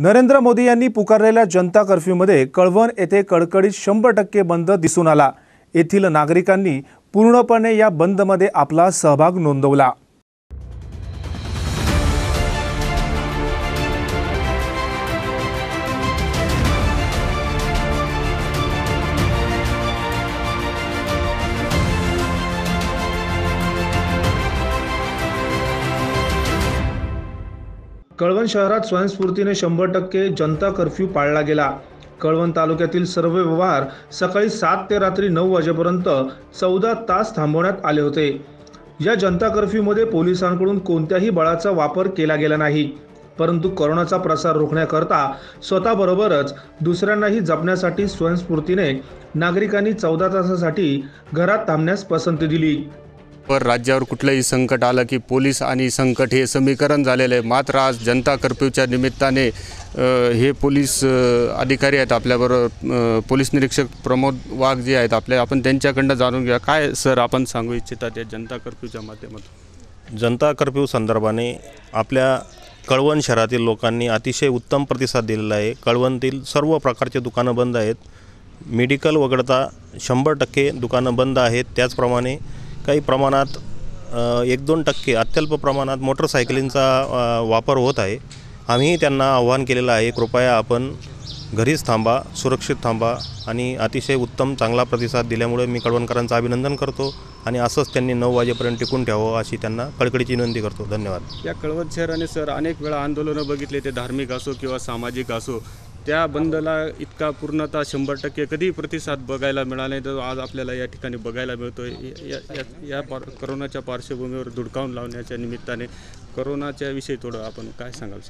नरेंद्र मोदी यांनी पुकारलेल्या जनता कर्फ्यूमध्ये कळवण येथे कडकडीत शंभर टक्के बंद दिसून आला. येथील नागरिकांनी पूर्णपणे या बंदमध्ये आपला सहभाग नोंदवला. कळवण शहरात स्वयंस्फूर्तीने शंभर टक्के जनता कर्फ्यू पाळला गेला. कळवण तालुक्यातील सर्व व्यवहार सकाळी सात ते रात्री नऊ वाजेपर्यंत चौदा तास थांबवण्यात आले होते. या जनता कर्फ्यूमध्ये पोलिसांकडून कोणत्याही बळाचा वापर केला गेला नाही. परंतु करोनाचा प्रसार रोखण्याकरता स्वतःबरोबरच दुसऱ्यांनाही जपण्यासाठी स्वयंस्फूर्तीने नागरिकांनी चौदा तासासाठी घरात थांबण्यास पसंती दिली. पर राज्यावर कुठलंही संकट आलं की पोलीस आणि संकट हे समीकरण झालेलं आहे. मात्र आज जनता कर्फ्यूच्या निमित्ताने हे पोलीस अधिकारी आहेत आपल्याबरोबर पोलीस निरीक्षक प्रमोद वाघ जे आहेत आपल्या आपण त्यांच्याकडनं जाणून घ्या काय सर आपण सांगू इच्छितात या जनता कर्फ्यूच्या माध्यमातून? जनता कर्फ्यू संदर्भाने आपल्या कळवण शहरातील लोकांनी अतिशय उत्तम प्रतिसाद दिलेला आहे. कळवणतील सर्व प्रकारचे दुकानं बंद आहेत. मेडिकल वगळता शंभर टक्के दुकानं बंद आहेत. त्याचप्रमाणे काही प्रमाणात एक दोन टक्के अत्यल्प प्रमाणात मोटरसायकलींचा वापर होत आहे. आम्ही त्यांना आव्हान केलेलं आहे कृपया आपण घरीच थांबा सुरक्षित थांबा आणि अतिशय उत्तम चांगला प्रतिसाद दिल्यामुळे मी कळवणकरांचं अभिनंदन करतो आणि असंच त्यांनी नऊ वाजेपर्यंत टिकून ठेवावं अशी त्यांना कडकडीची विनंती करतो. धन्यवाद. या कळवण शहराने सर अनेक वेळा आंदोलनं बघितले ते धार्मिक असो किंवा सामाजिक असो त्या बंदला इतका पूर्णतः शंभर टक्के कधी प्रतिसाद बघायला मिळाला नाही तर आज आपल्याला या ठिकाणी बघायला मिळतो या या- या पार करोनाच्या पार्श्वभूमीवर धुडकावून लावण्याच्या निमित्ताने करोनाच्या विषयी थोडं आपण काय सांगाल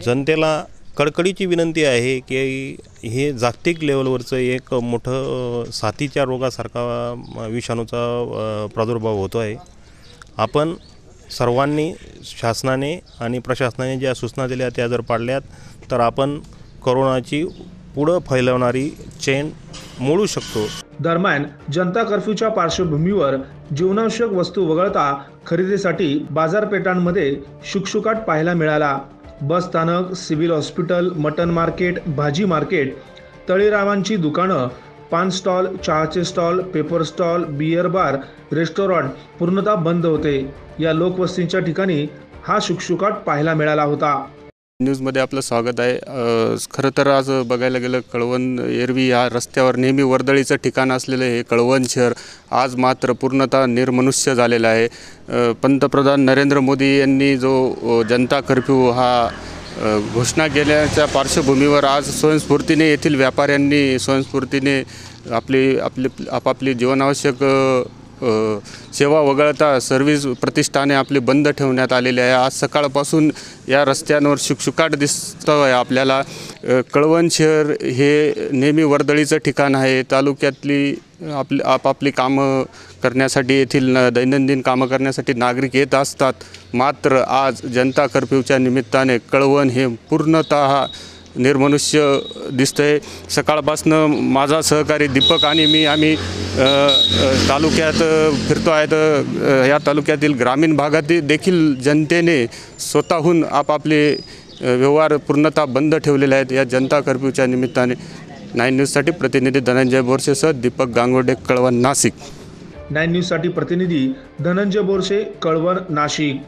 जनतेला कडकडीची विनंती आहे की हे जागतिक लेवलवरचं एक मोठं साथीच्या रोगासारखा विषाणूचा प्रादुर्भाव होतो आहे आपण सर्वांनी शासनाने आणि प्रशासनाने ज्या सूचना दिल्या त्या जर पाळल्यात तर आपण करोनाची पुढं फैलवणारी चेन मोडू शकतो. दरम्यान जनता कर्फ्यूच्या पार्श्वभूमीवर जीवनावश्यक वस्तू वगळता खरेदीसाठी बाजारपेठांमध्ये शुकशुकाट पाहायला मिळाला. बस स्थानक सिव्हिल हॉस्पिटल मटन मार्केट भाजी मार्केट तळीरामांची दुकानं पान स्टॉल चहाचे stall paper stall beer bar restaurant पूर्णतः बंद होते. या लोकवस्तींच्या ठिकाणी हा शुकशुकाट पाहायला मिळाला होता. न्यूजमध्ये आपलं स्वागत आहे. खरं तर आज बघायला गेलं कळवण एरवी या रस्त्यावर नेहमी वर्दळीचं ठिकाण असलेलं हे कळवण शहर आज मात्र पूर्णतः निर्मनुष्य झालेलं आहे. पंतप्रधान नरेंद्र मोदी यांनी जो जनता कर्फ्यू हा घोषणा केल्याच्या पार्श्वभूमीवर आज स्वयंस्फूर्तीने येथील व्यापाऱ्यांनी स्वयंस्फूर्तीने आपली आपली आपापली जीवनावश्यक सेवा वगळता सर्व्हिस प्रतिष्ठाने आपली बंद ठेवण्यात आलेली आहे. आज सकाळपासून या रस्त्यांवर शुकशुकाट दिसतं आहे आपल्याला. कळवण शहर हे नेहमी वर्दळीचं ठिकाण आहे. तालुक्यातली आपली आपापली कामं करण्यासाठी येथील न- दैनंदिन कामं करण्यासाठी नागरिक येत असतात. मात्र आज जनता कर्फ्यूच्या निमित्ताने कळवण हे पूर्णतः निर्मनुष्य दिसतंय. सकाळपासनं माझा सहकारी दीपक आणि मी आम्ही तालुक्यात फिरतो आहेत या तालुक्यातील ग्रामीण भागातील देखील जनतेने स्वतःहून आपापले व्यवहार पूर्णतः बंद ठेवलेले आहेत. या जनता कर्फ्यूच्या निमित्ताने नाईन न्यूजसाठी प्रतिनिधी धनंजय बोरसेसह दीपक गांगोडे कळवण नाशिक. नाईन न्यूजसाठी प्रतिनिधी धनंजय बोरसे कळवण नाशिक.